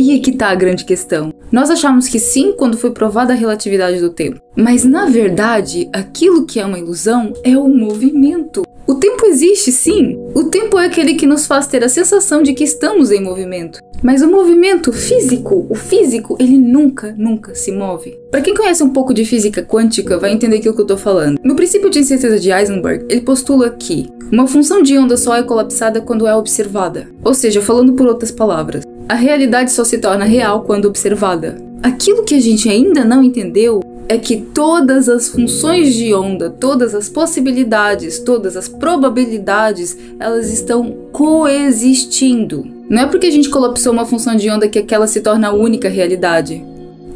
Aí é que tá a grande questão. Nós achamos que sim quando foi provada a relatividade do tempo. Mas na verdade, aquilo que é uma ilusão é o movimento. O tempo existe sim. O tempo é aquele que nos faz ter a sensação de que estamos em movimento. Mas o movimento físico, o físico, ele nunca, nunca se move. Para quem conhece um pouco de física quântica, vai entender aquilo que eu tô falando. No princípio de incerteza de Heisenberg, ele postula que uma função de onda só é colapsada quando é observada. Ou seja, falando por outras palavras, a realidade só se torna real quando observada. Aquilo que a gente ainda não entendeu é que todas as funções de onda, todas as possibilidades, todas as probabilidades, elas estão coexistindo. Não é porque a gente colapsou uma função de onda que aquela se torna a única realidade.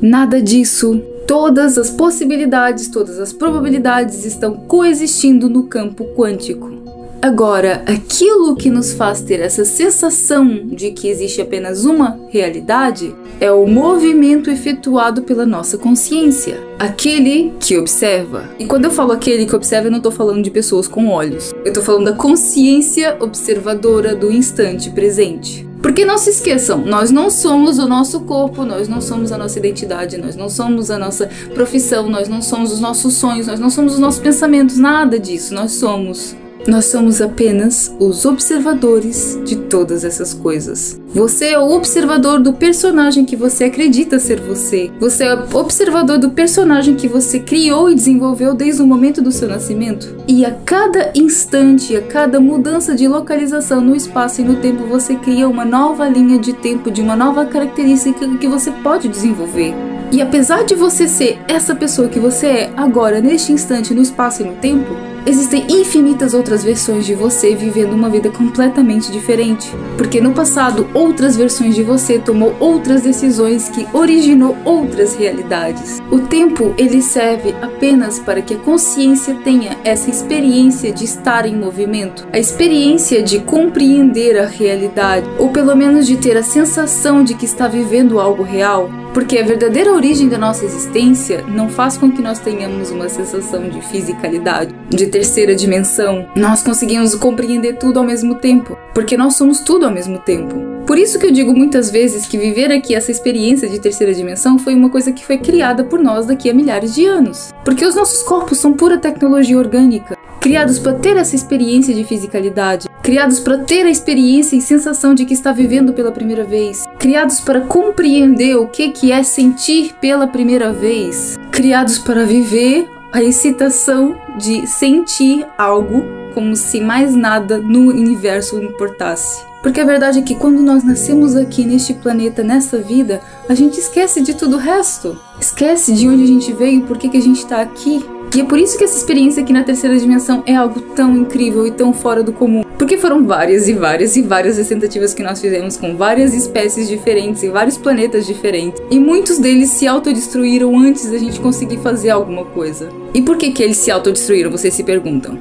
Nada disso. Todas as possibilidades, todas as probabilidades estão coexistindo no campo quântico. Agora, aquilo que nos faz ter essa sensação de que existe apenas uma realidade é o movimento efetuado pela nossa consciência, aquele que observa. E quando eu falo aquele que observa, eu não estou falando de pessoas com olhos, eu estou falando da consciência observadora do instante presente. Porque não se esqueçam, nós não somos o nosso corpo, nós não somos a nossa identidade, nós não somos a nossa profissão, nós não somos os nossos sonhos, nós não somos os nossos pensamentos, nada disso. Nós somos nós somos apenas os observadores de todas essas coisas. Você é o observador do personagem que você acredita ser você. Você é o observador do personagem que você criou e desenvolveu desde o momento do seu nascimento. E a cada instante, a cada mudança de localização no espaço e no tempo, você cria uma nova linha de tempo, de uma nova característica que você pode desenvolver. E apesar de você ser essa pessoa que você é agora, neste instante, no espaço e no tempo, Existem infinitas outras versões de você vivendo uma vida completamente diferente, porque no passado outras versões de você tomou outras decisões que originou outras realidades. O tempo ele serve apenas para que a consciência tenha essa experiência de estar em movimento, a experiência de compreender a realidade, ou pelo menos de ter a sensação de que está vivendo algo real. Porque a verdadeira origem da nossa existência não faz com que nós tenhamos uma sensação de fisicalidade, de terceira dimensão. Nós conseguimos compreender tudo ao mesmo tempo, porque nós somos tudo ao mesmo tempo. Por isso que eu digo muitas vezes que viver aqui essa experiência de terceira dimensão foi uma coisa que foi criada por nós daqui a milhares de anos. Porque os nossos corpos são pura tecnologia orgânica, criados para ter essa experiência de fisicalidade, criados para ter a experiência e sensação de que está vivendo pela primeira vez, criados para compreender o que que é sentir pela primeira vez, criados para viver a excitação de sentir algo como se mais nada no universo importasse. Porque a verdade é que quando nós nascemos aqui neste planeta, nessa vida, a gente esquece de tudo o resto. Esquece de onde a gente veio, por que, que a gente está aqui. E é por isso que essa experiência aqui na terceira dimensão é algo tão incrível e tão fora do comum. Porque foram várias e várias e várias as tentativas que nós fizemos com várias espécies diferentes e vários planetas diferentes. E muitos deles se autodestruíram antes da gente conseguir fazer alguma coisa. E por que que eles se autodestruíram, vocês se perguntam?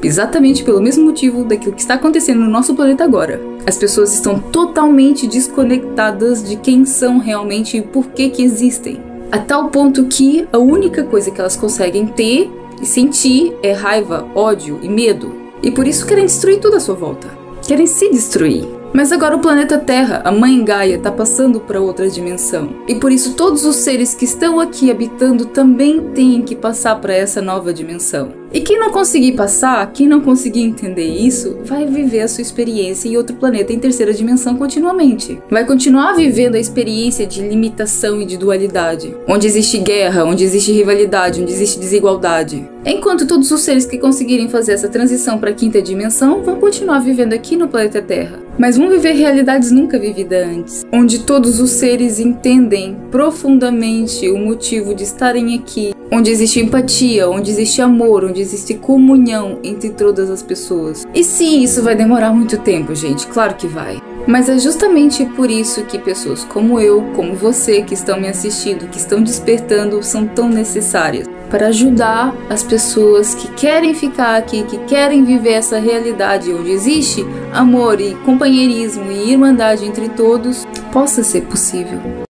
Exatamente pelo mesmo motivo daquilo que está acontecendo no nosso planeta agora. As pessoas estão totalmente desconectadas de quem são realmente e por que que existem a tal ponto que a única coisa que elas conseguem ter e sentir é raiva, ódio e medo. E por isso querem destruir tudo à sua volta. Querem se destruir. Mas agora o planeta Terra, a mãe Gaia, está passando para outra dimensão. E por isso todos os seres que estão aqui habitando também têm que passar para essa nova dimensão. E quem não conseguir passar, quem não conseguir entender isso, vai viver a sua experiência em outro planeta em terceira dimensão continuamente. Vai continuar vivendo a experiência de limitação e de dualidade, onde existe guerra, onde existe rivalidade, onde existe desigualdade. Enquanto todos os seres que conseguirem fazer essa transição para a quinta dimensão vão continuar vivendo aqui no planeta Terra, mas vão viver realidades nunca vividas antes, onde todos os seres entendem profundamente o motivo de estarem aqui, onde existe empatia, onde existe amor, onde existe comunhão entre todas as pessoas. E sim, isso vai demorar muito tempo, gente, claro que vai. Mas é justamente por isso que pessoas como eu, como você que estão me assistindo, que estão despertando, são tão necessárias para ajudar as pessoas que querem ficar aqui, que querem viver essa realidade onde existe amor e companheirismo e irmandade entre todos, possa ser possível.